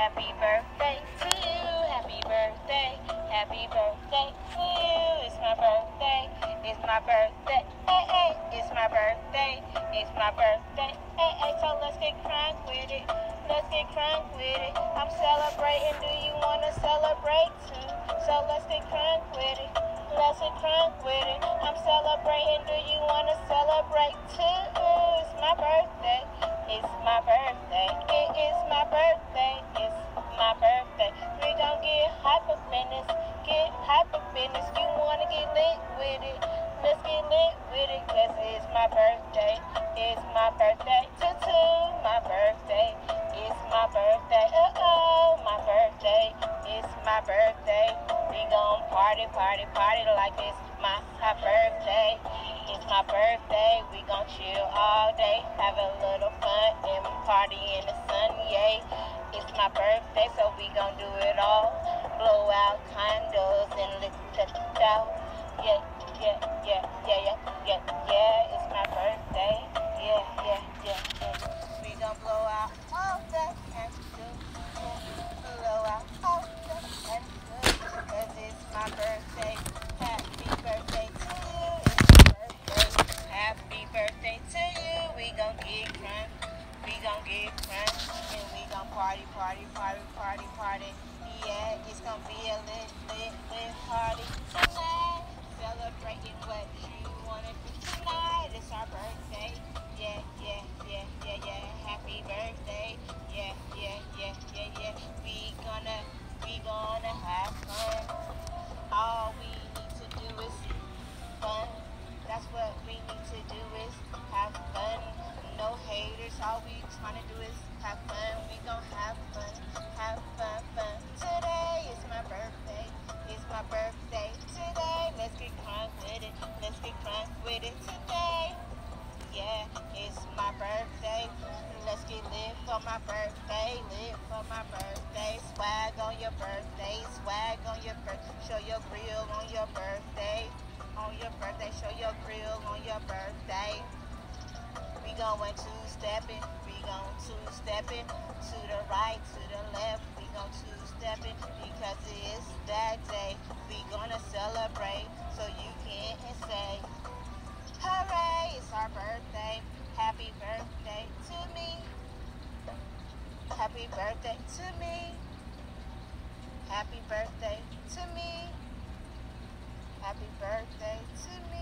Happy birthday to you. Happy birthday. Happy birthday to you. It's my birthday. It's my birthday. Hey, hey. It's my birthday. It's my birthday. Hey, hey. So let's get crunk with it. Let's get crunk with it. I'm celebrating. Do you want to celebrate too? So let's get crunk with it. Let's get crunk with it. I'm celebrating. Do you want to celebrate too? It's my birthday. It's my birthday. It is my birthday. It's my birthday. We gon' get hyper fitness. Get hyper fitness. You wanna get lit with it? Let's get lit with it. Cause it's my birthday. It's my birthday. Tutu, my birthday. It's my birthday. Uh oh, my birthday. It's my birthday. We gon' party, party, party like it's my, my birthday. It's my birthday. We gon' chill all day. Have a little fun and party in the sun. Yay. It's my birthday, so we gon' do it all. Blow out candles and lick it out. Yeah, yeah, yeah, yeah, yeah, yeah, yeah. It's my birthday. Yeah, yeah, yeah, yeah. We gon' blow out all that and do. Blow out all that and do. Cause it's my birthday. Happy birthday to you. It's my birthday. Happy birthday to you. We gon' get crunk. We gon' get crunk. Party, party, party, party, party. Yeah, it's gonna be a lit, lit, lit All we trying to do is have fun. We gon' have fun. Have fun, fun. Today is my birthday. It's my birthday today. Let's get crunk with it. Let's get crunk with it today. Yeah, it's my birthday. Let's get lit for my birthday. Lit for my birthday. Swag on your birthday. Swag on your birthday. Show your grill on your birthday. On your birthday. Show your grill on your birthday. Going two stepping. We going two stepping to the right, to the left. We going two stepping because it's that day. We gonna celebrate so you can say. Hooray, it's our birthday. Happy birthday to me. Happy birthday to me. Happy birthday to me. Happy birthday to me.